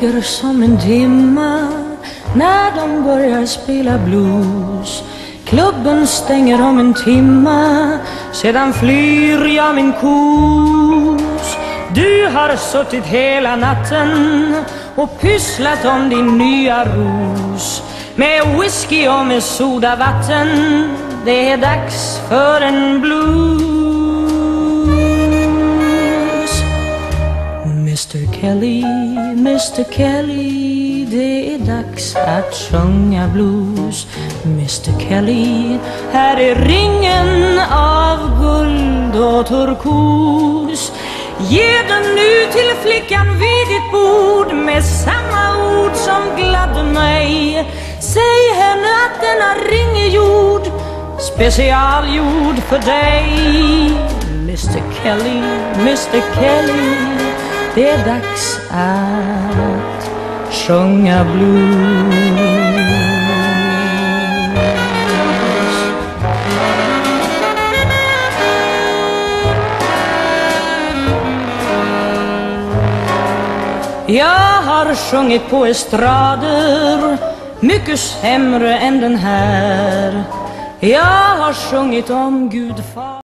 stiger som en dimma när de börjar spela blues. Klubben stänger om en timma, sedan flyr jag min kos. Du har suttit hela natten och pysslat om din nya ros. Med whisky och med sodavatten, det är dags för en blues. Kelly, Mr Kelly, det är dags att sjunga blues. Mr Kelly, här är ringen av guld och turkos. Ge den nu till flickan vid ditt bord med samma ord som gladde mig. Säg henne att denna ring är gjord, specialgjord för dig. Mr Kelly, Mr Kelly det är dags att sjunga blues. Jag har sjungit på estrader mycket sämre än den här. Jag har sjungit om Gud far